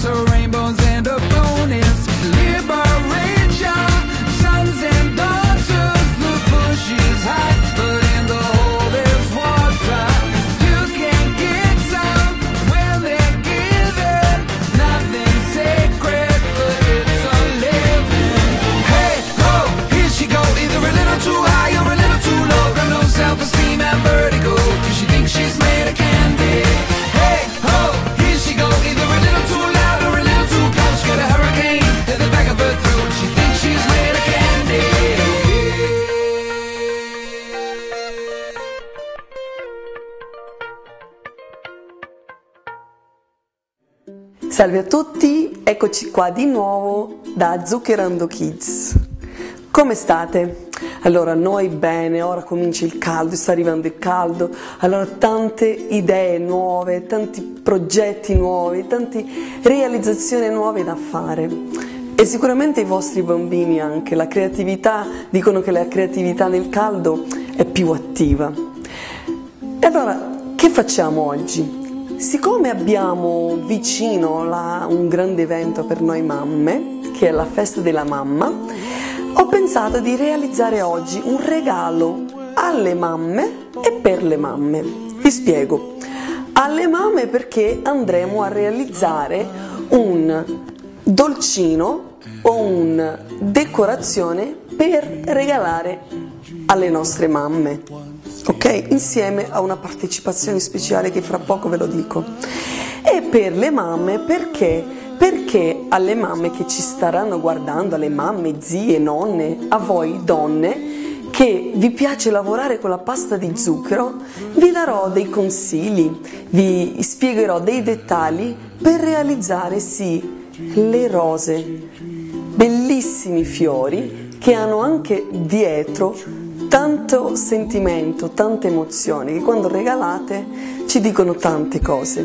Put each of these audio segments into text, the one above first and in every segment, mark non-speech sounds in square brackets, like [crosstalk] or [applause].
so Salve a tutti, eccoci qua di nuovo da Zuccherando Kids. Come state? Allora, noi bene, ora comincia il caldo, sta arrivando il caldo, allora tante idee nuove, tanti progetti nuovi, tante realizzazioni nuove da fare. E sicuramente i vostri bambini anche, la creatività, dicono che la creatività nel caldo è più attiva. E allora, che facciamo oggi? Siccome abbiamo vicino la- un grande evento per noi mamme, che è la festa della mamma, ho pensato di realizzare oggi un regalo alle mamme e per le mamme. Vi spiego. Alle mamme perché andremo a realizzare un dolcino o una decorazione per regalare alle nostre mamme ok? Insieme a una partecipazione speciale che fra poco ve lo dico. E per le mamme perché? Perché alle mamme che ci staranno guardando, alle mamme, zie, nonne, a voi donne, che vi piace lavorare con la pasta di zucchero, vi darò dei consigli, vi spiegherò dei dettagli per realizzare sì le rose, bellissimi fiori che hanno anche dietro tanto sentimento, tante emozioni che quando regalate ci dicono tante cose,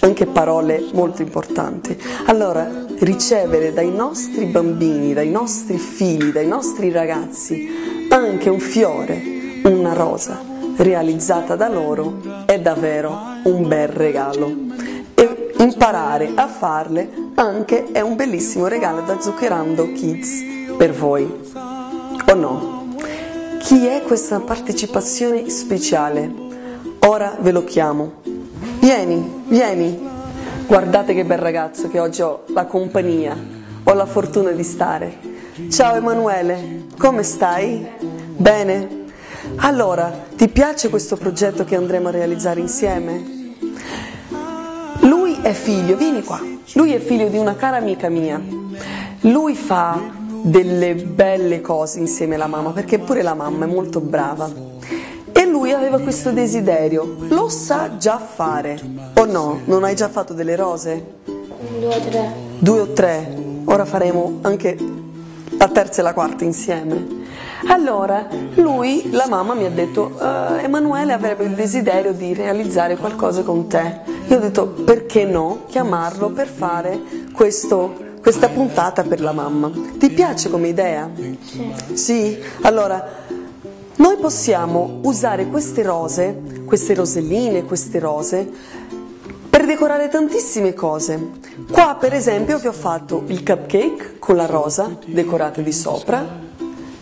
anche parole molto importanti. Allora, ricevere dai nostri bambini, dai nostri figli, dai nostri ragazzi anche un fiore, una rosa realizzata da loro è davvero un bel regalo. E imparare a farle anche è un bellissimo regalo da Zuccherando Kids per voi. O no? Chi è questa partecipazione speciale? Ora ve lo chiamo. Vieni, vieni. Guardate che bel ragazzo che oggi ho la compagnia, ho la fortuna di stare. Ciao Emanuele, come stai? Bene? Allora, ti piace questo progetto che andremo a realizzare insieme? Lui è figlio, vieni qua, lui è figlio di una cara amica mia. Lui fa delle belle cose insieme alla mamma, perché pure la mamma è molto brava. E lui aveva questo desiderio, lo sa già fare. O no? Non hai già fatto delle rose? Due o tre. Due o tre? Ora faremo anche la terza e la quarta insieme. Allora, lui, la mamma mi ha detto, "Eh, Emanuele avrebbe il desiderio di realizzare qualcosa con te. Io ho detto, perché no, chiamarlo per fare questo questa puntata per la mamma. Ti piace come idea? Sì. Sì? Allora, noi possiamo usare queste rose, queste roselline, queste rose, per decorare tantissime cose. Qua per esempio vi ho fatto il cupcake con la rosa decorata di sopra,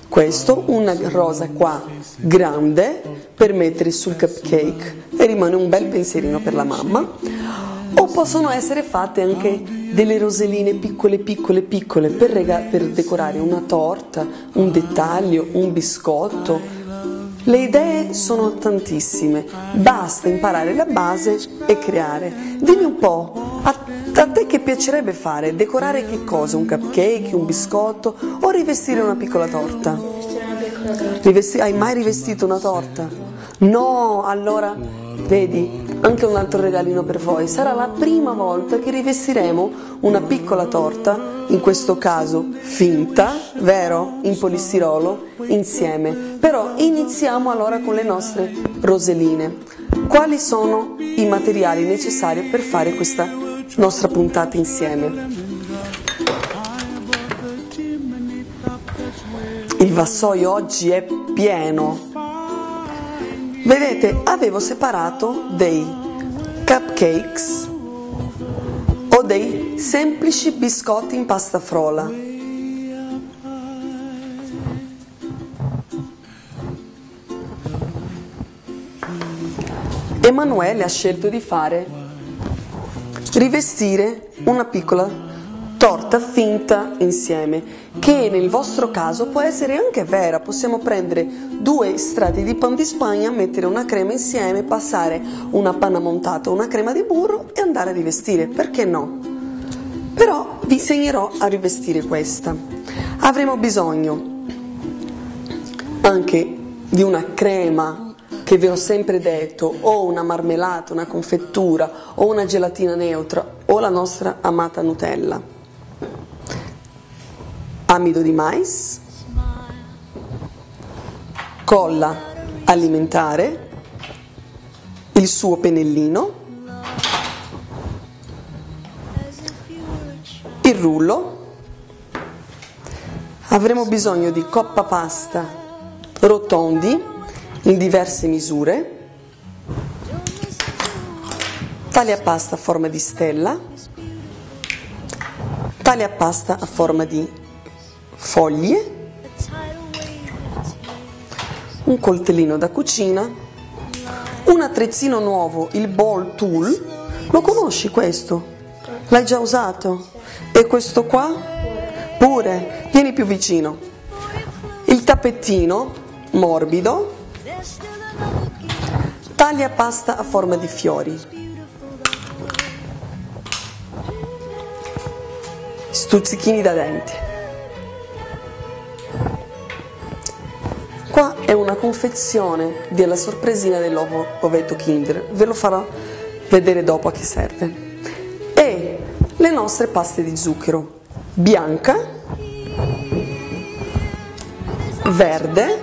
questo, una rosa qua grande per mettere sul cupcake e rimane un bel pensierino per la mamma. O possono essere fatte anche delle roselline piccole, piccole, piccole per, rega- per decorare una torta, un dettaglio, un biscotto. Le idee sono tantissime, basta imparare la base e creare. Dimmi un po', a, a te che piacerebbe fare? Decorare che cosa? Un cupcake, un biscotto o rivestire una piccola torta? Questa è una piccola torta. Rivesti- hai mai rivestito una torta? No, allora vedi, anche un altro regalino per voi. Sarà la prima volta che rivestiremo una piccola torta, in questo caso finta, vero? In polistirolo, insieme. Però iniziamo allora con le nostre roseline. Quali sono i materiali necessari per fare questa nostra puntata insieme? Il vassoio oggi è pieno. Vedete, avevo separato dei cupcakes o dei semplici biscotti in pasta frolla. Emanuele ha scelto di fare rivestire una piccola torta finta insieme, che nel vostro caso può essere anche vera. Possiamo prendere due strati di pan di Spagna, mettere una crema insieme, passare una panna montata, una crema di burro e andare a rivestire. Perché no? Però vi insegnerò a rivestire questa. Avremo bisogno anche di una crema che vi ho sempre detto, o una marmellata, una confettura, o una gelatina neutra, o la nostra amata Nutella. Amido di mais, colla alimentare, il suo pennellino, il rullo, avremo bisogno di coppa pasta rotondi in diverse misure, taglia pasta a forma di stella, taglia pasta a forma di foglie, un coltellino da cucina, un attrezzino nuovo, il ball tool, lo conosci questo? L'hai già usato? E questo qua? Pure, vieni più vicino. Il tappettino morbido, taglia pasta a forma di fiori. Stuzzichini da dente. Qua è una confezione della sorpresina dell'ovo ovetto Kinder, ve lo farò vedere dopo a che serve. E le nostre paste di zucchero, bianca, verde,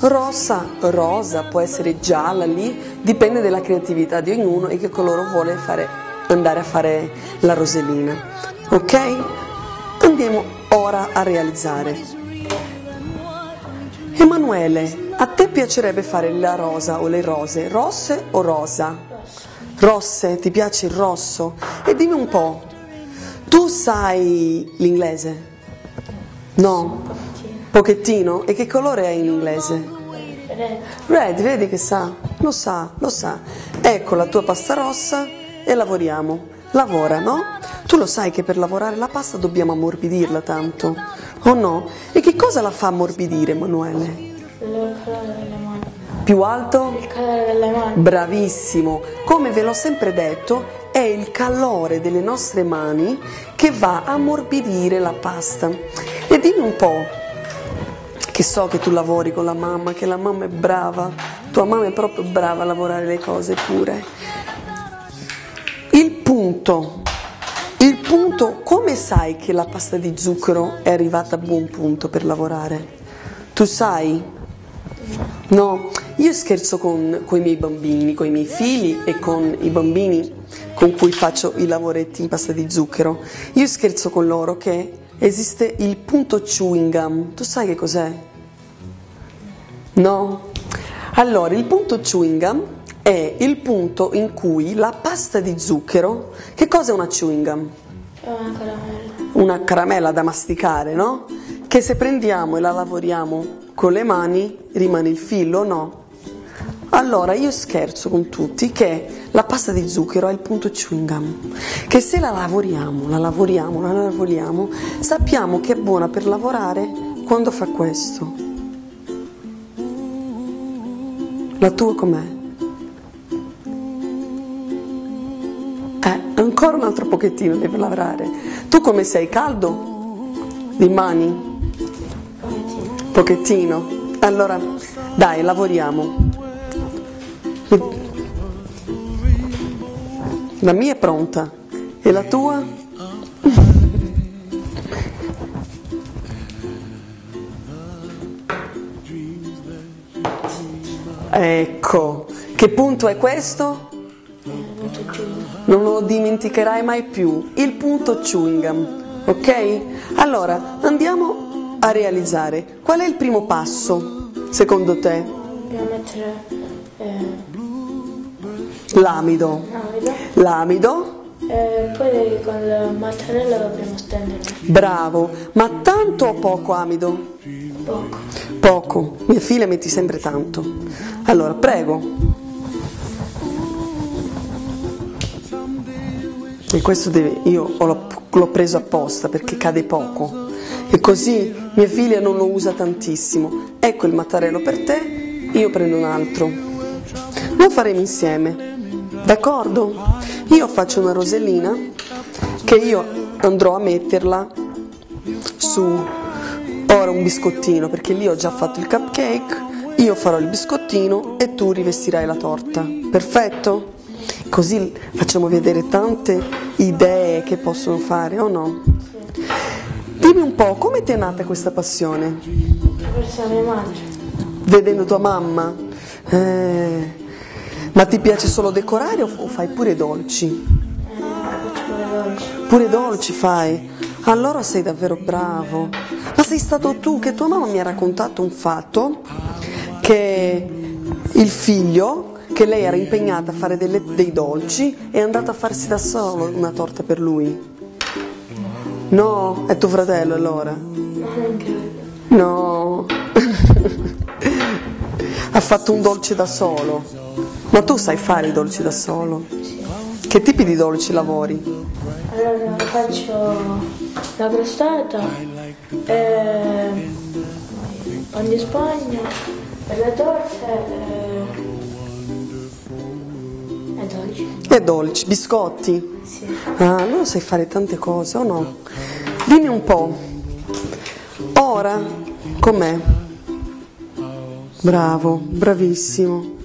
rossa, rosa, può essere gialla lì, dipende dalla creatività di ognuno e che colore vuole fare, andare a fare la rosellina. Ok? Andiamo ora a realizzare. Emanuele, a te piacerebbe fare la rosa o le rose? Rosse o rosa? Rosse, ti piace il rosso? E dimmi un po', tu sai l'inglese? No? Pochettino? E che colore è in inglese? Red. Vedi che sa? Lo sa, lo sa. Ecco la tua pasta rossa e lavoriamo. Lavora, no? Tu lo sai che per lavorare la pasta dobbiamo ammorbidirla tanto, o no? E che cosa la fa ammorbidire, Emanuele? Il colore delle mani. Più alto? Il colore delle mani. Bravissimo, come ve l'ho sempre detto, è il calore delle nostre mani che va a ammorbidire la pasta. E dimmi un po', che so che tu lavori con la mamma, che la mamma è brava, tua mamma è proprio brava a lavorare le cose pure. Punto, il punto, come sai che la pasta di zucchero è arrivata a buon punto per lavorare? Tu sai? No, io scherzo con, con i miei bambini, con i miei figli e con i bambini con cui faccio i lavoretti in pasta di zucchero. Io scherzo con loro che esiste il punto chewing gum. Tu sai che cos'è? No? Allora, il punto chewing gum è il punto in cui la pasta di zucchero. Che cosa è una chewing gum? È una caramella. Una caramella da masticare, no? Che se prendiamo e la lavoriamo con le mani rimane il filo, no? Allora io scherzo con tutti che la pasta di zucchero è il punto chewing gum, che se la lavoriamo, la lavoriamo, la lavoriamo, sappiamo che è buona per lavorare quando fa questo. La tua com'è? Ancora un altro pochettino deve lavorare. Tu come sei? Caldo? Di mani? Pochettino. Allora, dai, lavoriamo. La mia è pronta. E la tua? Ecco, che punto è questo? Non lo dimenticherai mai più, il punto chewing gum, ok? Allora, andiamo a realizzare. Qual è il primo passo, secondo te? Dobbiamo mettere eh, l'amido. amido. L'amido, E poi con la mattarella dobbiamo stendere bravo, ma tanto o poco amido? poco. Poco, mia figlia metti sempre tanto. Allora, prego. E questo deve, io ho- l'ho, l'ho preso apposta perché cade poco. E così mia figlia non lo usa tantissimo. Ecco il mattarello per te, io prendo un altro. Lo faremo insieme. D'accordo? Io faccio una rosellina che io andrò a metterla su ora un biscottino perché lì ho già fatto il cupcake io farò il biscottino e tu rivestirai la torta perfetto così facciamo vedere tante idee che possono fare o no dimmi un po' come ti è nata questa passione Verso mia madre. vedendo tua mamma Eh, ma ti piace solo decorare o fai pure dolci Eh, pure dolci. Pure dolci fai? Allora sei davvero bravo. Ma sei stato tu che tua mamma mi ha raccontato un fatto che il figlio, che lei era impegnata a fare delle- dei dolci, è andato a farsi da solo una torta per lui. No, è tuo fratello allora? No. [laughs] ha fatto un dolce da solo. Ma tu sai fare i dolci da solo? Che tipi di dolci lavori? Allora faccio la crostata, e pan di spagna, e le torte e, e dolci. E dolci, biscotti? Sì. Ah, allora sai fare tante cose o no? Dimmi un po'. Ora com'è? Bravo, bravissimo.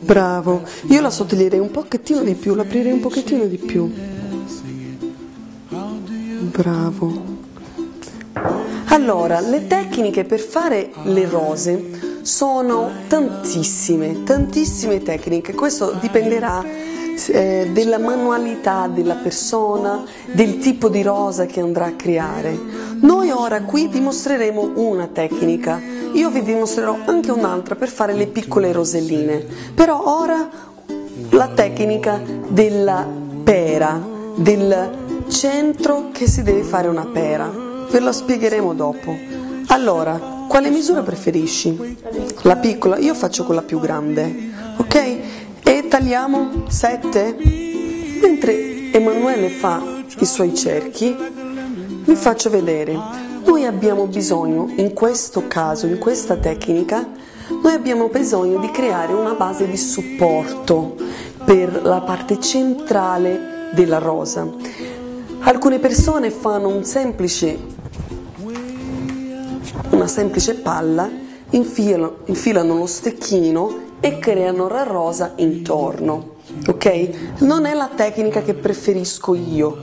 Bravo. Io la sottoglierei un pochettino di più, l'aprirei un pochettino di più. Bravo. Allora, le tecniche per fare le rose sono tantissime, tantissime tecniche. Questo dipenderà eh, della manualità della persona, del tipo di rosa che andrà a creare. Noi ora qui dimostreremo una tecnica, io vi dimostrerò anche un'altra per fare le piccole roselline, però ora la tecnica della pera, del centro che si deve fare una pera, ve lo spiegheremo dopo. Allora, quale misura preferisci? La piccola, io faccio quella più grande, ok? E tagliamo 7? Mentre Emanuele fa i suoi cerchi, vi faccio vedere. Noi abbiamo bisogno, in questo caso, in questa tecnica, noi abbiamo bisogno di creare una base di supporto per la parte centrale della rosa. Alcune persone fanno un semplice, una semplice palla, infilano, infilano lo stecchino e creano la rosa intorno. Ok? Non è la tecnica che preferisco io.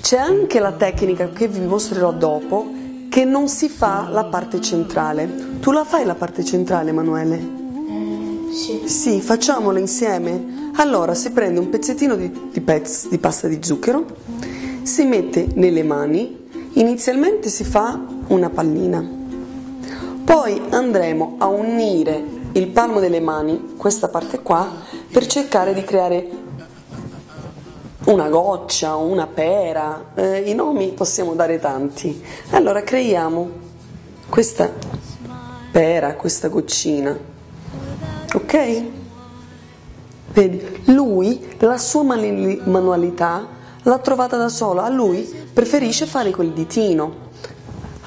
C'è anche la tecnica che vi mostrerò dopo che non si fa la parte centrale. Tu la fai la parte centrale, Emanuele? Eh, sì. Sì, facciamola insieme. Allora si prende un pezzettino di, di pezz- di pasta di zucchero, si mette nelle mani, inizialmente si fa una pallina, poi andremo a unire il palmo delle mani, questa parte qua, per cercare di creare una goccia, una pera, eh, i nomi possiamo dare tanti. Allora creiamo questa pera, questa goccina, ok? Vedi, lui la sua manualità l'ha trovata da solo, a lui preferisce fare col ditino.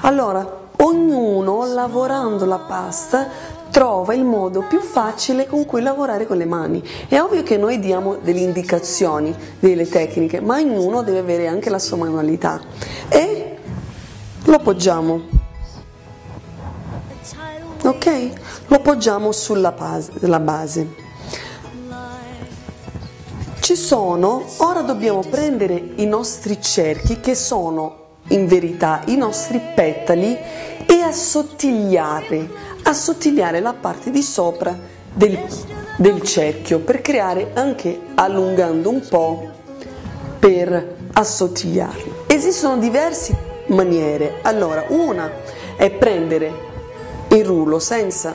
Allora, ognuno lavorando la pasta trova il modo più facile con cui lavorare con le mani. È ovvio che noi diamo delle indicazioni, delle tecniche, ma ognuno deve avere anche la sua manualità. E lo appoggiamo. Ok? Lo appoggiamo sulla base. Ci sono, ora dobbiamo prendere i nostri cerchi che sono in verità i nostri petali e assottigliare, assottigliare la parte di sopra del, del cerchio per creare anche allungando un po' per assottigliarli. Esistono diverse maniere. Allora, una è prendere il rullo senza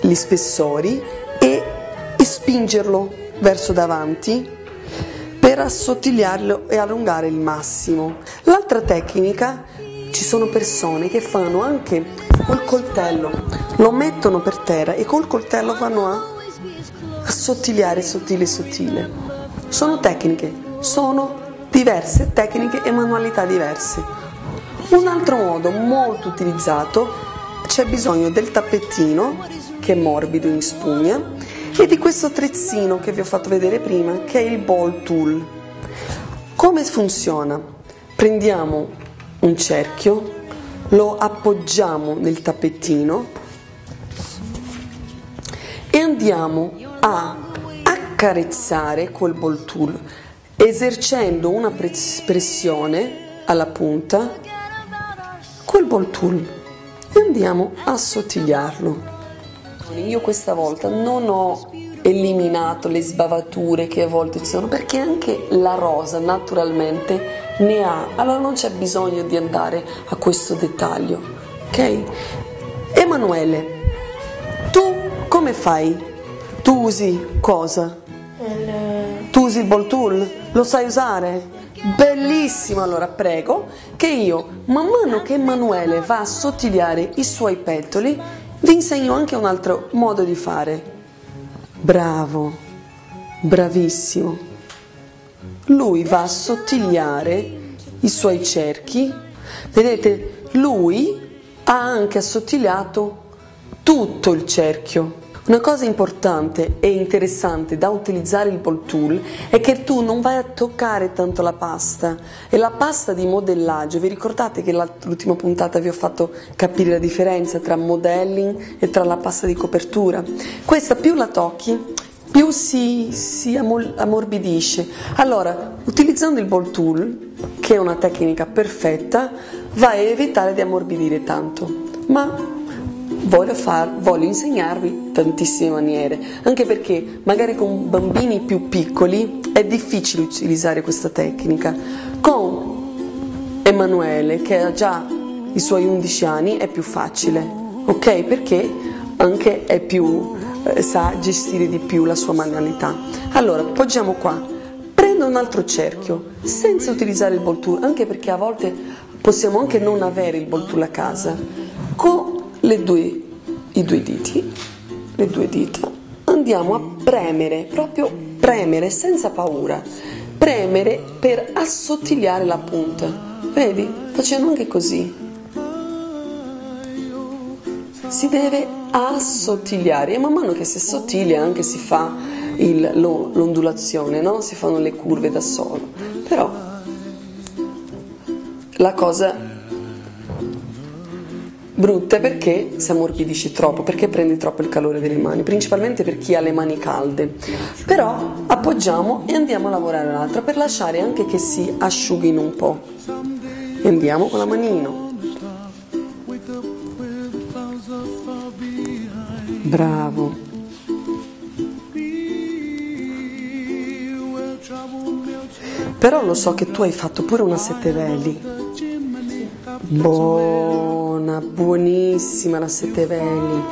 gli spessori spingerlo verso davanti per assottigliarlo e allungare il massimo. L'altra tecnica, ci sono persone che fanno anche col coltello, lo mettono per terra e col coltello vanno a assottigliare sottile sottile. Sono tecniche, sono diverse tecniche e manualità diverse. Un altro modo molto utilizzato c'è bisogno del tappettino che è morbido in spugna e di questo attrezzino che vi ho fatto vedere prima che è il ball tool. Come funziona? Prendiamo un cerchio, lo appoggiamo nel tappettino e andiamo a accarezzare col ball tool esercendo una pressione alla punta col ball tool e andiamo a sottigliarlo. Io questa volta non ho eliminato le sbavature che a volte ci sono perché anche la rosa naturalmente ne ha, allora non c'è bisogno di andare a questo dettaglio, ok? Emanuele, tu come fai? Tu usi cosa? Il, Tu usi il ball tool? Lo sai usare? Bellissimo, allora prego che io, man mano che Emanuele va a sottigliare i suoi petoli, vi insegno anche un altro modo di fare. Bravo, bravissimo. Lui va a sottigliare i suoi cerchi. Vedete, lui ha anche assottigliato tutto il cerchio. Una cosa importante e interessante da utilizzare il ball tool è che tu non vai a toccare tanto la pasta e la pasta di modellaggio, vi ricordate che l'ultima puntata vi ho fatto capire la differenza tra modelling e tra la pasta di copertura? Questa più la tocchi più si, si ammorbidisce. Allora, utilizzando il ball tool, che è una tecnica perfetta, vai a evitare di ammorbidire tanto. Ma voglio, far, voglio insegnarvi tantissime maniere, anche perché magari con bambini più piccoli è difficile utilizzare questa tecnica. Con Emanuele, che ha già i suoi 11 anni, è più facile, ok? Perché anche è più, eh, sa gestire di più la sua manualità. Allora, poggiamo qua, prendo un altro cerchio, senza utilizzare il ball tool, anche perché a volte possiamo anche non avere il ball tool a casa, con le due, i due diti, le due dita, andiamo a premere, proprio premere senza paura, premere per assottigliare la punta. Vedi? Facendo anche così. Si deve assottigliare e man mano che si assottiglia anche si fa il- lo- l'ondulazione, no? Si fanno le curve da solo. Però la cosa brutta è perché si ammorbidisce troppo, perché prendi troppo il calore delle mani, principalmente per chi ha le mani calde. Però appoggiamo e andiamo a lavorare l'altra per lasciare anche che si asciughino un po'. E andiamo con la manino. Bravo. Però lo so che tu hai fatto pure una sette veli. Buona, buonissima la sette veli.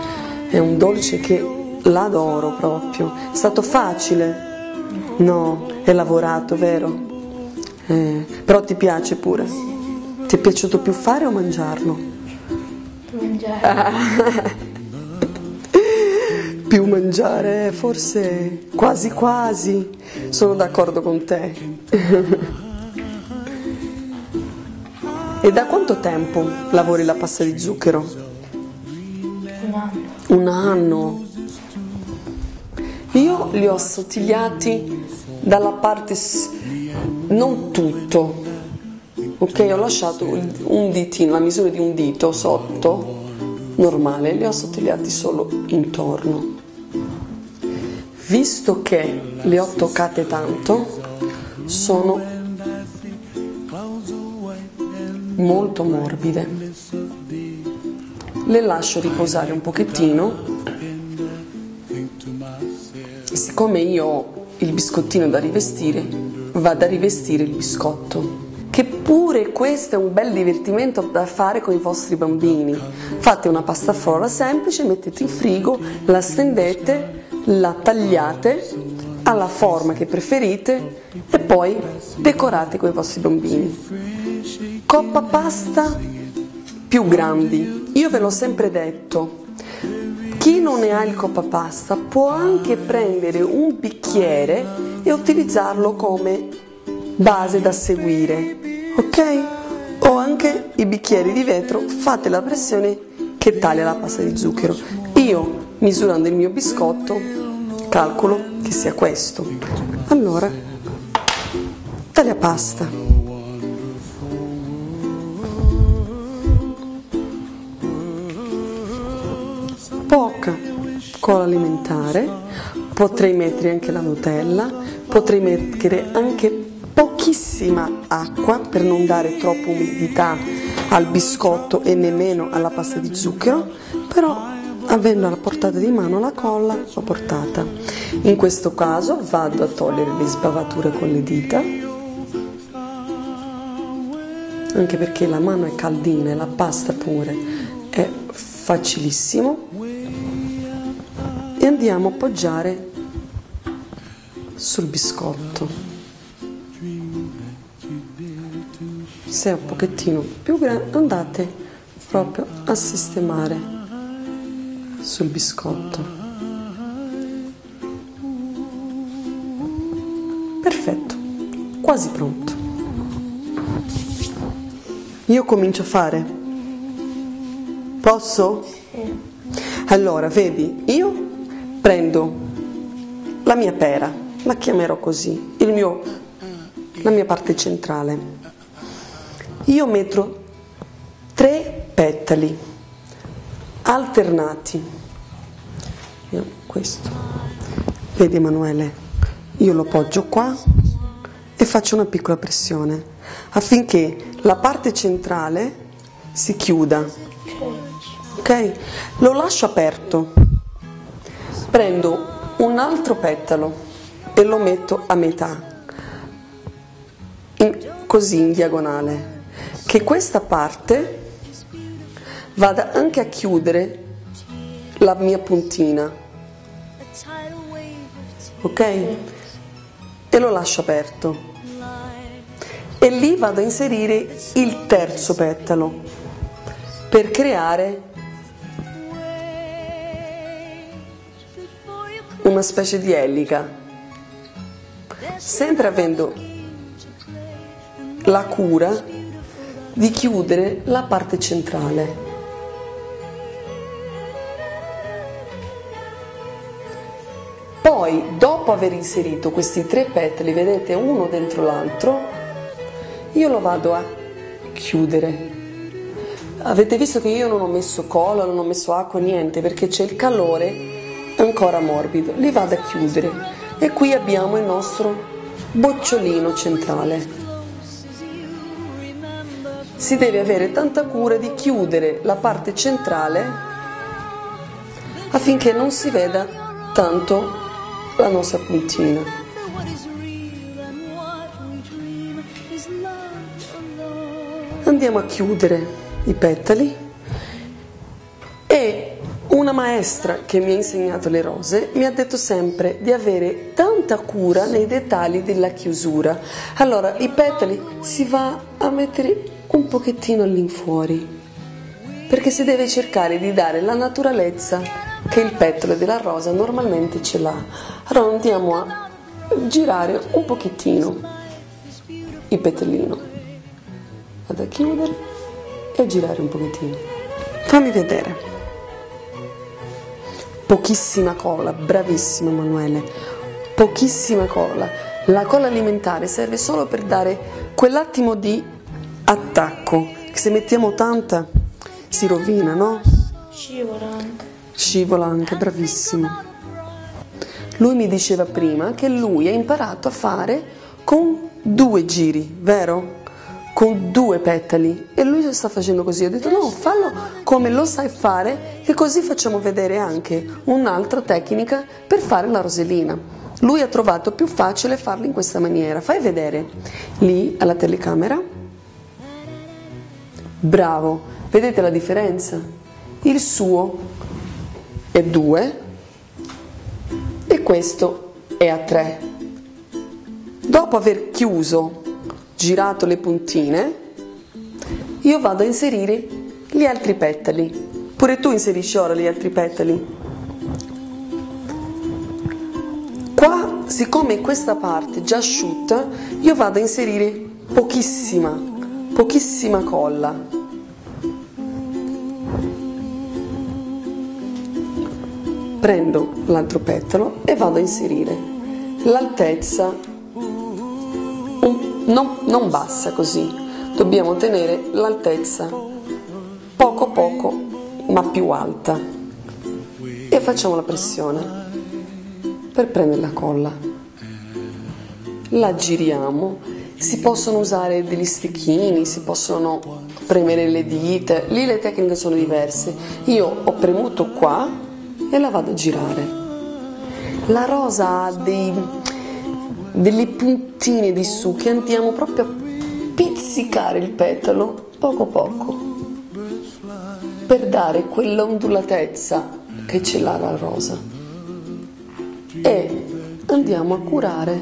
È un dolce che l'adoro proprio. È stato facile? No, è lavorato, vero? Eh, però ti piace pure? Ti è piaciuto più fare o mangiarlo? mangiare. [laughs] Più mangiare, forse quasi quasi. Sono d'accordo con te. [laughs] e da quanto tempo lavori la pasta di zucchero? Un anno. Un anno. Io li ho assottigliati dalla parte, non tutto, ok? Ho lasciato un ditino, la misura di un dito sotto, normale, li ho assottigliati solo intorno. Visto che le ho toccate tanto, sono molto morbide. Le lascio riposare un pochettino. E siccome io ho il biscottino da rivestire, vado a rivestire il biscotto. Che pure questo è un bel divertimento da fare con i vostri bambini. Fate una pasta frolla semplice, mettete in frigo, la stendete la tagliate alla forma che preferite e poi decorate con i vostri bambini. Coppa pasta più grandi. Io ve l'ho sempre detto, chi non ne ha il coppa pasta può anche prendere un bicchiere e utilizzarlo come base da seguire, ok? O anche i bicchieri di vetro, fate la pressione che taglia la pasta di zucchero. Io, misurando il mio biscotto, calcolo che sia questo. Allora, taglia pasta. Cola alimentare, potrei mettere anche la Nutella, potrei mettere anche pochissima acqua per non dare troppa umidità al biscotto e nemmeno alla pasta di zucchero, però avendo alla portata di mano la colla l'ho portata. In questo caso vado a togliere le sbavature con le dita, anche perché la mano è caldina e la pasta pure è facilissimo e andiamo a appoggiare sul biscotto. Se è un pochettino più grande andate proprio a sistemare sul biscotto. Perfetto, quasi pronto. Io comincio a fare. Posso? Allora, vedi, io mia pera, la chiamerò così, mio, la mia parte centrale. Io metto tre petali alternati. Io- Questo. Vedi Emanuele, io lo poggio qua e faccio una piccola pressione affinché la parte centrale si chiuda. Ok? Lo lascio aperto. Prendo un altro petalo e lo metto a metà, in- così in diagonale, che questa parte vada anche a chiudere la mia puntina. Ok? E lo lascio aperto. E lì vado a inserire il terzo petalo per creare una specie di elica, sempre avendo la cura di chiudere la parte centrale. Poi, dopo aver inserito questi tre petali, vedete uno dentro l'altro, io lo vado a chiudere. Avete visto che io non ho messo cola, non ho messo acqua, niente, perché c'è il calore ancora morbido. Li vado a chiudere. E qui abbiamo il nostro bocciolino centrale. Si deve avere tanta cura di chiudere la parte centrale affinché non si veda tanto la nostra puntina. Andiamo a chiudere i petali una maestra che mi ha insegnato le rose mi ha detto sempre di avere tanta cura nei dettagli della chiusura. Allora i petali si va a mettere un pochettino all'infuori perché si deve cercare di dare la naturalezza che il petalo della rosa normalmente ce l'ha. Allora andiamo a girare un pochettino il petalino. Vado a chiudere e a girare un pochettino. Fammi vedere. Pochissima cola, bravissimo Emanuele. Pochissima cola. La cola alimentare serve solo per dare quell'attimo di attacco. Che se mettiamo tanta si rovina, no? Scivola anche. Scivola anche, bravissimo. Lui mi diceva prima che lui ha imparato a fare con due giri, vero? Con due petali. E lui sta facendo così. Ho detto no, fallo come lo sai fare e così facciamo vedere anche un'altra tecnica per fare la rosellina. Lui ha trovato più facile farlo in questa maniera. Fai vedere lì alla telecamera. Bravo, vedete la differenza? Il suo è due e questo è a 3. Dopo aver chiuso, girato le puntine, io vado a inserire gli altri petali. Pure tu inserisci ora gli altri petali. Qua, siccome questa parte è già asciutta, io vado a inserire pochissima, pochissima colla. Prendo l'altro petalo e vado a inserire l'altezza un- non, bassa così, dobbiamo tenere l'altezza poco poco ma più alta e facciamo la pressione per prendere la colla. La giriamo, si possono usare degli stecchini, si possono premere le dita, lì le tecniche sono diverse. Io ho premuto qua e la vado a girare. La rosa ha dei, delle puntine di su che andiamo proprio a pizzicare il petalo poco poco per dare quell'ondulatezza che ce l'ha la rosa. E andiamo a curare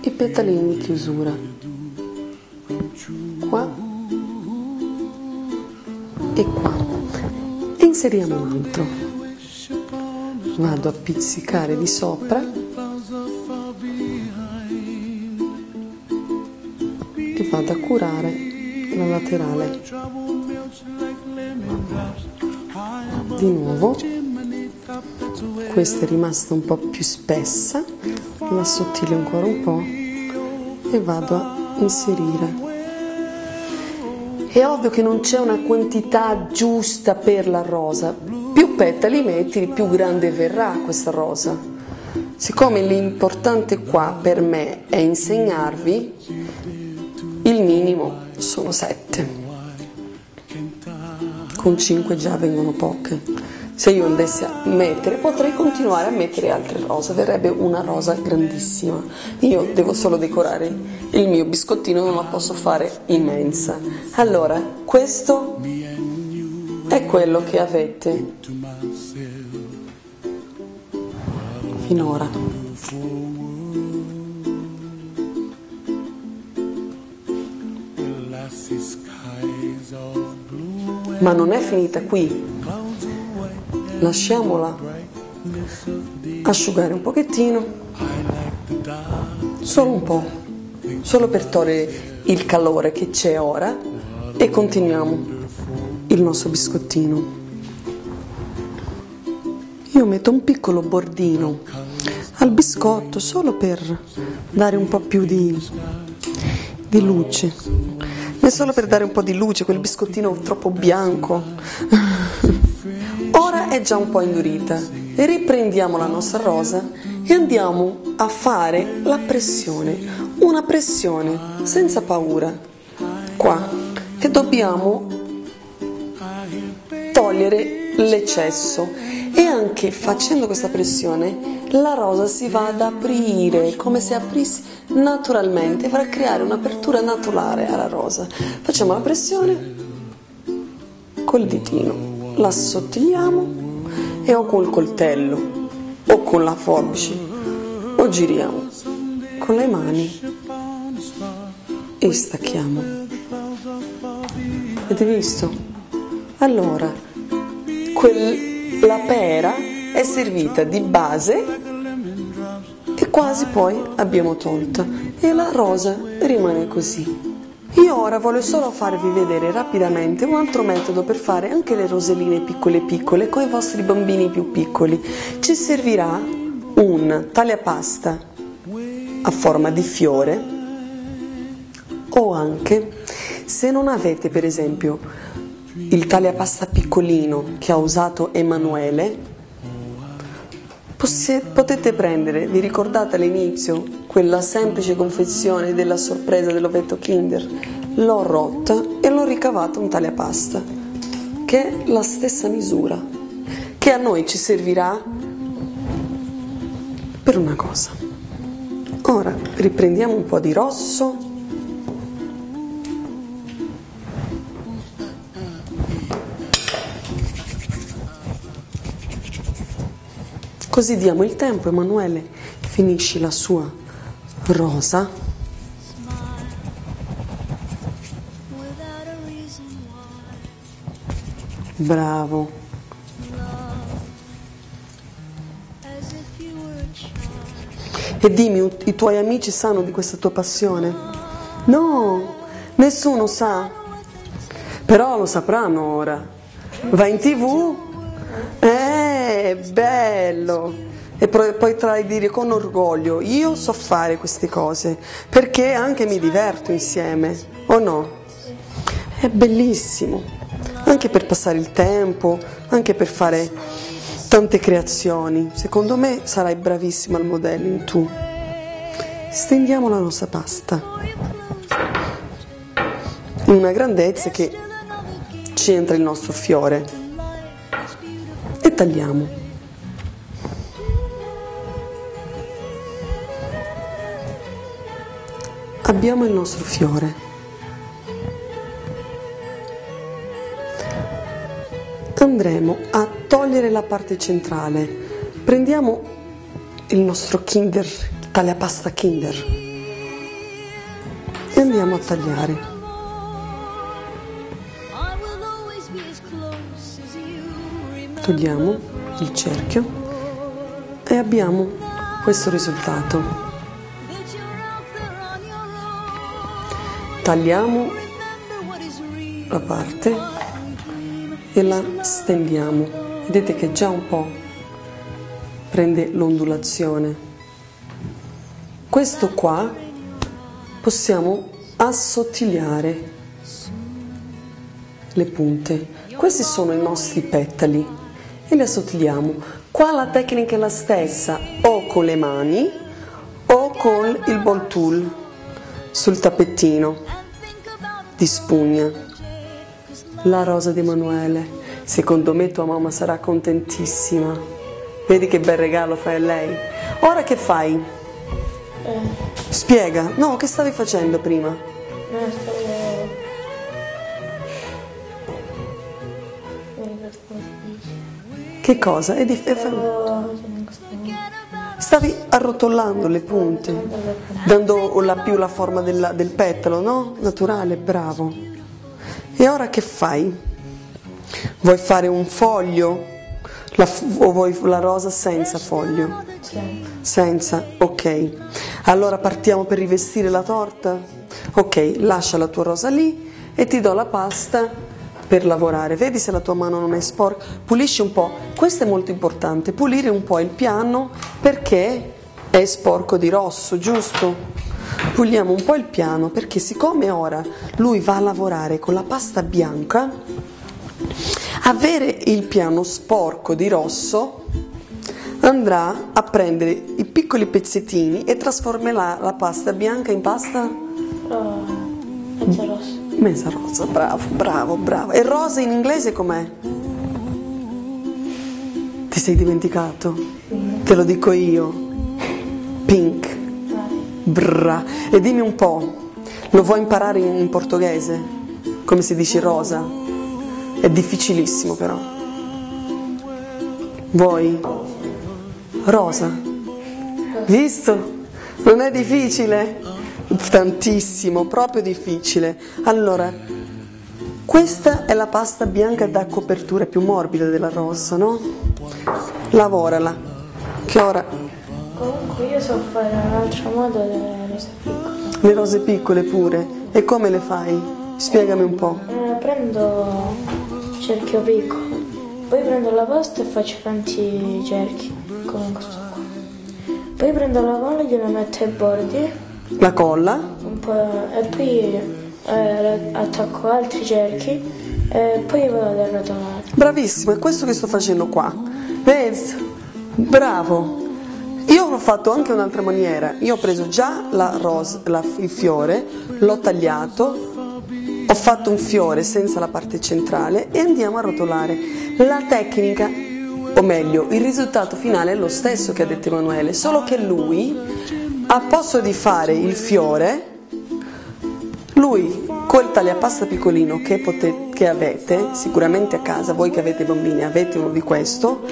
i petalini di chiusura. Qua e qua. Inseriamo un altro. Vado a pizzicare di sopra vado a curare la laterale. Di nuovo questa è rimasta un po' più spessa la sottilio ancora un po' e vado a inserire. È ovvio che non c'è una quantità giusta per la rosa. Più petali metti più grande verrà questa rosa. Siccome l'importante qua per me è insegnarvi il minimo sono 7 con 5 già vengono poche. Se io andessi a mettere, potrei continuare a mettere altre rose, verrebbe una rosa grandissima. Io devo solo decorare il mio biscottino, non la posso fare immensa. Allora, questo è quello che avete finora. Ma non è finita qui. Lasciamola asciugare un pochettino, solo un po', solo per togliere il calore che c'è ora e continuiamo il nostro biscottino. Io metto un piccolo bordino al biscotto solo per dare un po' più di, di luce. È solo per dare un po' di luce, quel biscottino troppo bianco. [laughs] Ora è già un po' indurita. Riprendiamo la nostra rosa e andiamo a fare la pressione. Una pressione senza paura. Qua, che dobbiamo togliere l'eccesso e anche facendo questa pressione la rosa si va ad aprire come se aprisse naturalmente a creare un'apertura naturale alla rosa. Facciamo la pressione col ditino. La sottigliamo e o col coltello o con la forbice o giriamo con le mani e stacchiamo. Avete visto? allora quel la pera è servita di base e quasi poi abbiamo tolta e la rosa rimane così. Io ora voglio solo farvi vedere rapidamente un altro metodo per fare anche le roselline piccole piccole con i vostri bambini più piccoli. Ci servirà un tagliapasta a forma di fiore o anche se non avete per esempio il tagliapasta piccolino che ha usato Emanuele, potete prendere, vi ricordate all'inizio quella semplice confezione della sorpresa dell'ovetto Kinder? L'ho rotta e l'ho ricavato un tagliapasta che è la stessa misura, che a noi ci servirà per una cosa. Ora riprendiamo un po' di rosso Così diamo il tempo, Emanuele finisci la sua rosa. Bravo. E dimmi, i tuoi amici sanno di questa tua passione? No, nessuno sa. Però lo sapranno ora. Vai in tv? Eh, bello. E poi potrai dire con orgoglio, io so fare queste cose, perché anche mi diverto insieme, o no? È bellissimo, anche per passare il tempo, anche per fare tante creazioni. Secondo me sarai bravissima al modelling tu. Stendiamo la nostra pasta in una grandezza che ci entra il nostro fiore e tagliamo. Abbiamo il nostro fiore. Andremo a togliere la parte centrale. Prendiamo il nostro Kinder, il tagliapasta Kinder e andiamo a tagliare. Togliamo il cerchio e abbiamo questo risultato. Tagliamo la parte e la stendiamo. Vedete che già un po' prende l'ondulazione. Questo qua possiamo assottigliare le punte. Questi sono i nostri petali e li assottigliamo. Qua la tecnica è la stessa, o con le mani o con il ball tool sul tappettino di spugna. La rosa di Emanuele. Secondo me tua mamma sarà contentissima. Vedi che bel regalo fai a lei. Ora che fai? Spiega. No, che stavi facendo prima? Che cosa? È dif- è Stavi arrotolando le punte, dando la più la forma della- del petalo, no? Naturale, bravo. E ora che fai? Vuoi fare un foglio? La o vuoi la rosa senza foglio? Senza, ok. Allora partiamo per rivestire la torta? Ok, lascia la tua rosa lì e ti do la pasta per lavorare. Vedi se la tua mano non è sporca? Pulisci un po'. Questo è molto importante, pulire un po' il piano perché è sporco di rosso, giusto? Puliamo un po' il piano perché siccome ora lui va a lavorare con la pasta bianca, avere il piano sporco di rosso andrà a prendere i piccoli pezzettini e trasformerà la pasta bianca in pasta. Mezza rossa. Mesa rosa. Bravo, bravo, bravo. E rosa in inglese com'è? Ti sei dimenticato? Te lo dico io. Pink. Bra. E dimmi un po', lo vuoi imparare in, portoghese? Come si dice rosa? È difficilissimo però. Vuoi? Rosa. Visto? Non è difficile? Tantissimo, proprio difficile. Allora, questa è la pasta bianca da copertura più morbida della rossa, no? Lavorala. Che ora Comunque io so fare un altro modo delle rose piccole. le rose piccole pure. E come le fai? Spiegami un po'. Eh, prendo cerchio piccolo, poi prendo la pasta e faccio tanti cerchi, come questo qua. Poi prendo la colla e gliela metto ai bordi, La colla, e poi eh, attacco altri cerchi e poi vado ad arrotolare. bravissimo, è questo che sto facendo qua. Vedi? Bravo. Io l'ho fatto anche un'altra maniera. Io ho preso già la rosa, la- il fiore, l'ho tagliato, ho fatto un fiore senza la parte centrale e andiamo a rotolare. La tecnica, o meglio, il risultato finale è lo stesso che ha detto Emanuele, solo che lui, a posto di fare il fiore, lui col tagliapasta piccolino che, pote- che avete, sicuramente a casa, voi che avete bambini avete uno di questo,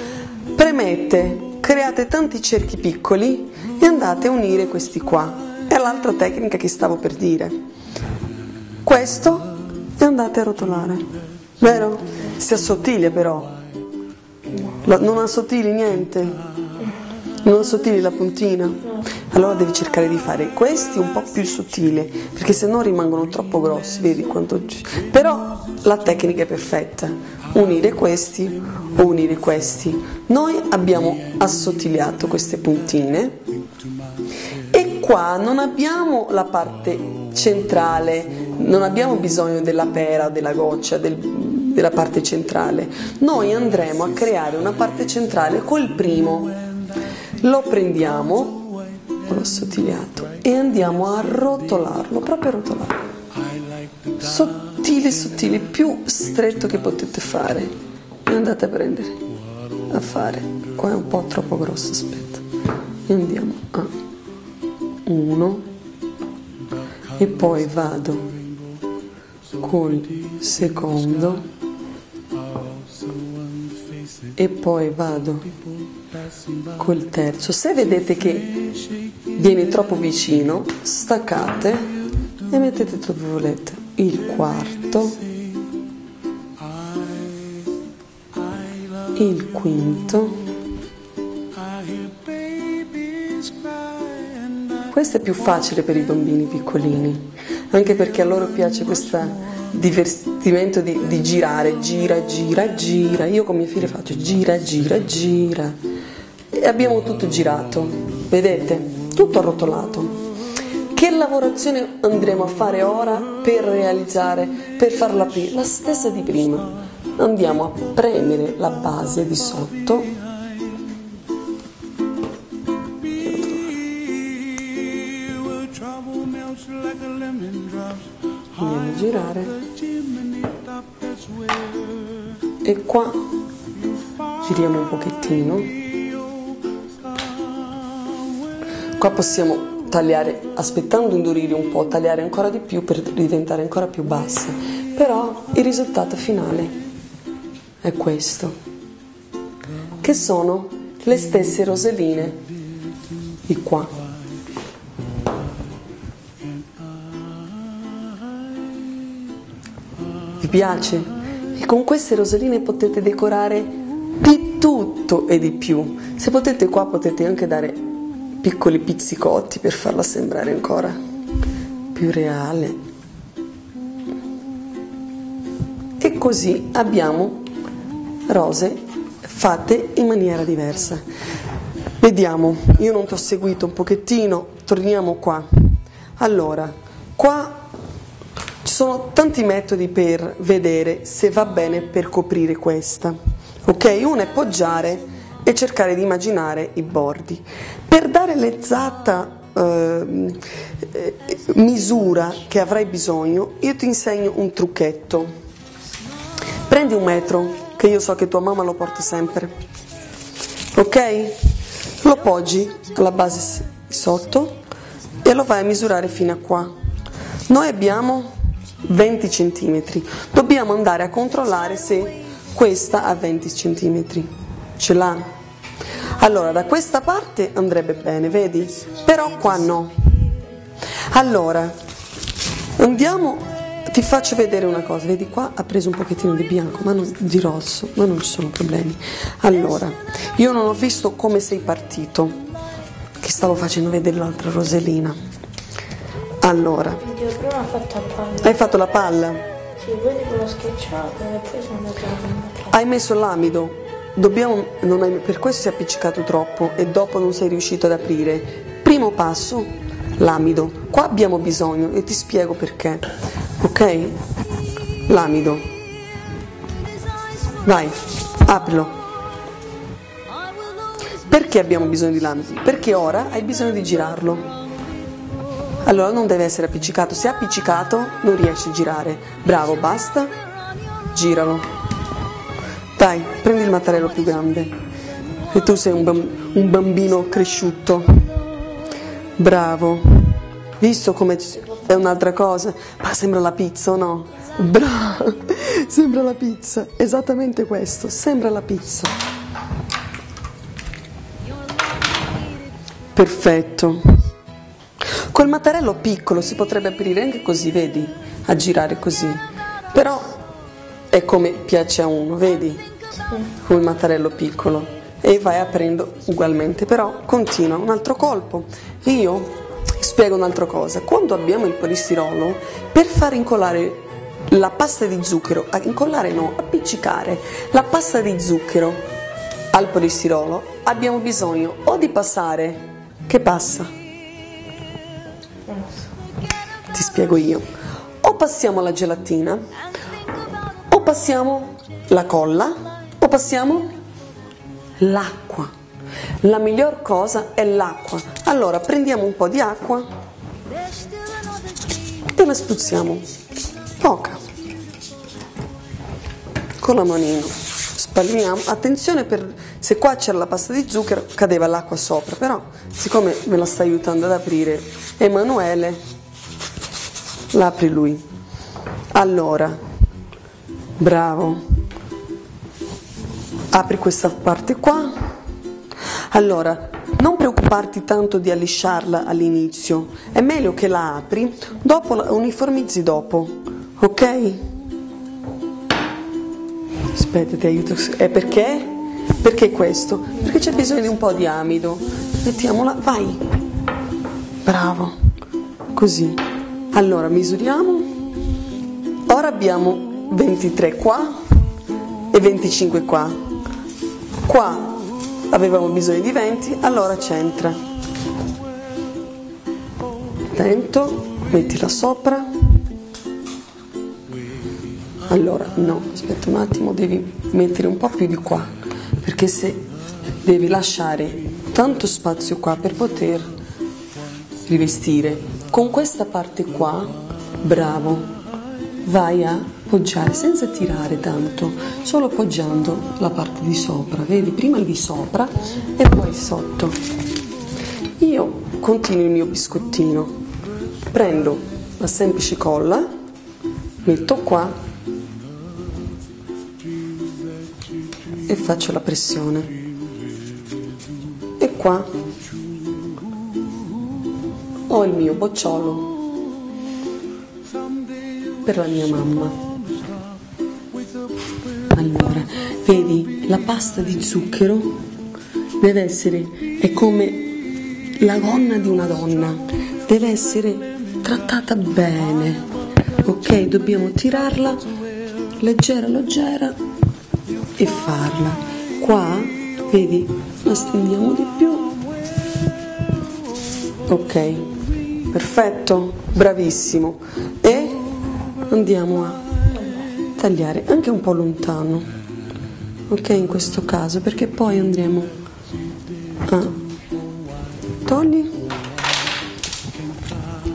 premette, create tanti cerchi piccoli e andate a unire questi qua. È l'altra tecnica che stavo per dire. Questo e andate a rotolare. Vero? Si assottiglia però. La- non assottigli niente. Non assottigli la puntina. Allora devi cercare di fare questi un po' più sottili, perché se no rimangono troppo grossi, vedi quanto... Però la tecnica è perfetta. Unire questi unire questi. Noi abbiamo assottigliato queste puntine e qua non abbiamo la parte centrale, non abbiamo bisogno della pera, della goccia, del- della parte centrale. Noi andremo a creare una parte centrale col primo. Lo prendiamo, l'ho assottigliato, e andiamo a rotolarlo, proprio a rotolarlo. Sottile, sottile, più stretto che potete fare. E andate a prendere, a fare. Qua è un po' troppo grosso, aspetta. E andiamo a uno e poi vado col secondo e poi vado col terzo. Se vedete che viene troppo vicino, staccate e mettete dove volete. Il quarto, il quinto. Questo è più facile per i bambini piccolini, anche perché a loro piace questo divertimento di, di girare, gira, gira, gira. Io con mia figlia faccio gira, gira, gira. E abbiamo tutto girato, vedete? Tutto arrotolato. Che lavorazione andremo a fare ora per realizzare, per farla aprire? La stessa di prima. Andiamo a premere la base di sotto andiamo a girare e qua giriamo un pochettino qua possiamo tagliare aspettando indurire un po' tagliare ancora di più per diventare ancora più bassa però il risultato finale è questo che sono le stesse roselline di qua Vi piace? E con queste roselline potete decorare di tutto e di più. Se potete qua potete anche dare piccoli pizzicotti per farla sembrare ancora più reale. E così abbiamo rose fatte in maniera diversa. Vediamo, io non ti ho seguito un pochettino, torniamo qua. Allora, qua ci sono tanti metodi per vedere se va bene per coprire questa. Ok? Uno è poggiare e cercare di immaginare i bordi. Per dare l'esatta eh, misura che avrai bisogno, io ti insegno un trucchetto. Prendi un metro, che io so che tua mamma lo porta sempre. Ok? Lo poggi alla base sotto e lo vai a misurare fino a qua. Noi abbiamo 20 cm. Dobbiamo andare a controllare se questa ha 20 cm. Ce l'ha? Allora, da questa parte andrebbe bene, vedi? Però qua no. Allora, andiamo, ti faccio vedere una cosa. Vedi qua ha preso un pochettino di bianco, ma non, di rosso, ma non ci sono problemi. Allora, io non ho visto come sei partito, che stavo facendo vedere l'altra rosellina. Allora, fatto hai fatto la palla? Sì, poi tipo l'ho schiacciato e poi sono andato a. Hai messo l'amido, Dobbiamo, hai- per questo si è appiccicato troppo e dopo non sei riuscito ad aprire. Primo passo, l'amido. Qua abbiamo bisogno e ti spiego perché. Ok? L'amido. Vai, aprilo. Perché abbiamo bisogno di l'amido? Perché ora hai bisogno di girarlo. Allora non deve essere appiccicato, se è appiccicato non riesci a girare. Bravo, basta. Giralo. Dai, prendi il mattarello più grande. E tu sei un, bam- un bambino cresciuto. Bravo. Visto come è un'altra cosa? Ma sembra la pizza o no? Bravo. [laughs] Sembra la pizza. Esattamente questo. Sembra la pizza. Perfetto. Col mattarello piccolo si potrebbe aprire anche così, vedi? A girare così. Però è come piace a uno, vedi? Con il mattarello piccolo. E vai aprendo ugualmente, però continua un altro colpo. Io spiego un'altra cosa. Quando abbiamo il polistirolo, per far incollare la pasta di zucchero, incollare no, appiccicare la pasta di zucchero al polistirolo, abbiamo bisogno o di passare, che passa? Ti spiego io. O passiamo la gelatina, passiamo la colla, o passiamo l'acqua. La miglior cosa è l'acqua. Allora prendiamo un po' di acqua e la spruzziamo. Poca. Con la manina. Spalmiamo. Attenzione per se qua c'era la pasta di zucchero cadeva l'acqua sopra, però siccome me la sta aiutando ad aprire Emanuele, la apri lui. Allora, bravo. Apri questa parte qua. Allora, non preoccuparti tanto di allisciarla all'inizio, è meglio che la apri, dopo la uniformizzi dopo, ok? Aspetta, ti aiuto. E perché? Perché questo? Perché c'è bisogno di un po' di amido. Mettiamola, vai. Bravo. Così. Allora, misuriamo. Ora abbiamo 23 qua e 25 qua. Qua avevamo bisogno di 20, allora c'entra. Attento, mettila sopra. Allora, no, aspetta un attimo, devi mettere un po' più di qua, perché se devi lasciare tanto spazio qua per poter rivestire. Con questa parte qua, bravo, vai a poggiare senza tirare tanto, solo appoggiando la parte di sopra, vedi? Prima il di sopra e poi sotto. Io continuo il mio biscottino, prendo la semplice colla, metto qua e faccio la pressione. E qua ho il mio bocciolo per la mia mamma. Allora, vedi, la pasta di zucchero deve essere, è come la gonna di una donna, deve essere trattata bene, ok? Dobbiamo tirarla leggera, leggera e farla. Qua, vedi, la stendiamo di più. Ok, perfetto, bravissimo. E andiamo a tagliare anche un po' lontano, ok? In questo caso, perché poi andremo a togli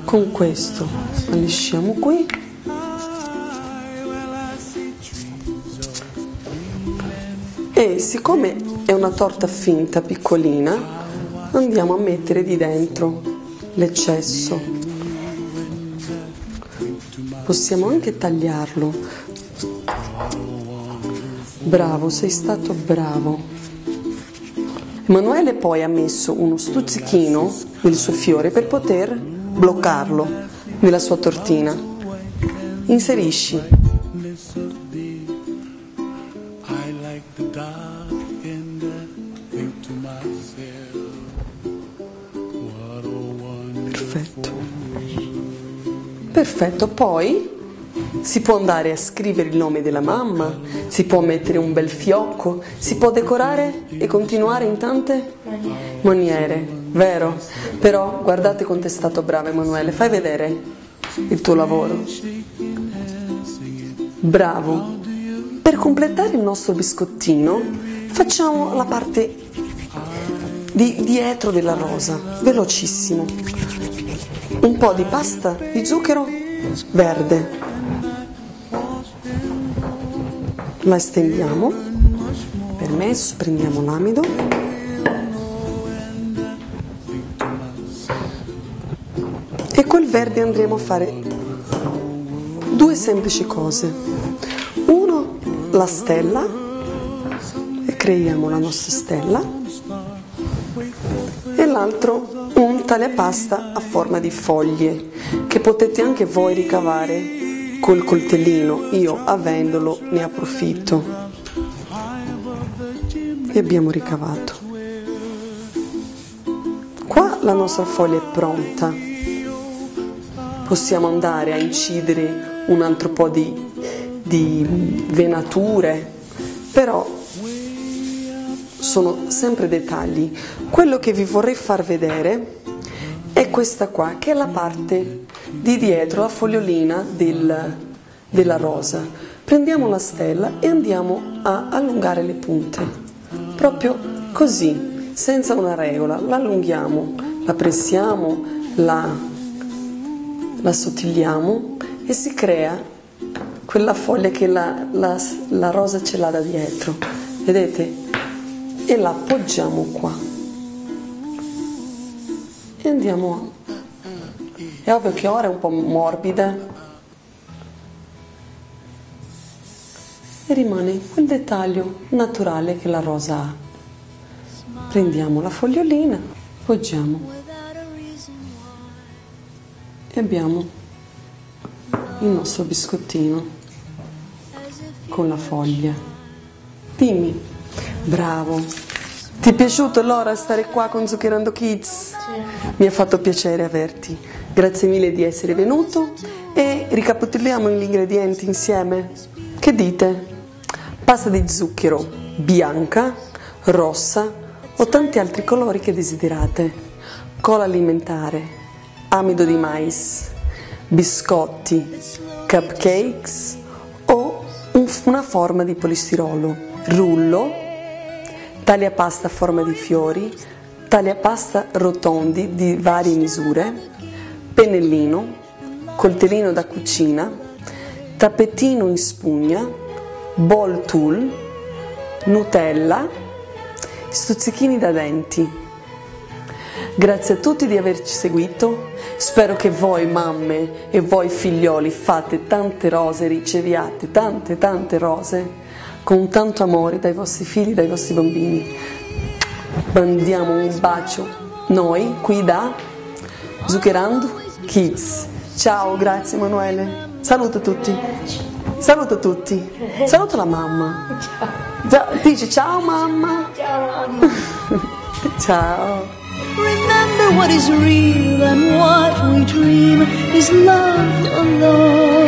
con questo. Allisciamo qui. E siccome è una torta finta piccolina andiamo a mettere di dentro l'eccesso. Possiamo anche tagliarlo bravo sei stato bravo. Emanuele poi ha messo uno stuzzichino del suo fiore per poter bloccarlo nella sua tortina. Inserisci. Perfetto. Perfetto, poi si può andare a scrivere il nome della mamma, si può mettere un bel fiocco, si può decorare e continuare in tante maniere, vero? Però guardate quanto è stato bravo Emanuele, fai vedere il tuo lavoro. Bravo. Per completare il nostro biscottino facciamo la parte di dietro della rosa, velocissimo. Un po' di pasta di zucchero verde. La stendiamo. Permesso, prendiamo l'amido. E col verde andremo a fare due semplici cose. Uno, la stella, e creiamo la nostra stella, e l'altro taglia pasta a forma di foglie che potete anche voi ricavare col coltellino. Io avendolo ne approfitto. E abbiamo ricavato. Qua la nostra foglia è pronta. Possiamo andare a incidere un altro po' di, di venature, però sono sempre dettagli. Quello che vi vorrei far vedere è questa qua, che è la parte di dietro, la fogliolina del- della rosa. Prendiamo la stella e andiamo a allungare le punte, proprio così, senza una regola. La allunghiamo, la pressiamo, la, la sottigliamo e si crea quella foglia che la, la- la rosa ce l'ha da dietro. Vedete? E la appoggiamo qua e andiamo è ovvio che ora è un po' morbida. E rimane quel dettaglio naturale che la rosa ha. Prendiamo la fogliolina appoggiamo e abbiamo il nostro biscottino con la foglia. Dimmi bravo ti è piaciuto allora stare qua con Zuccherando Kids? Mi ha fatto piacere averti. Grazie mille di essere venuto e ricapitoliamo gli ingredienti insieme. Che dite? Pasta di zucchero bianca, rossa o tanti altri colori che desiderate. Cola alimentare, amido di mais, biscotti, cupcakes o un- una forma di polistirolo, rullo taglia pasta a forma di fiori, taglia pasta rotondi di varie misure, pennellino, coltellino da cucina, tappetino in spugna, ball tool, Nutella, stuzzichini da denti. Grazie a tutti di averci seguito. Spero che voi mamme e voi figlioli fate tante rose, riceviate tante tante rose con tanto amore dai vostri figli, dai vostri bambini. Mandiamo un bacio noi qui da Zuccherando Kids. Ciao, grazie Emanuele. Saluto tutti. Saluto tutti. Saluto la mamma. Ciao. Dici ciao mamma. Ciao [laughs] mamma. Ciao. Remember what is real and what we dream is love alone.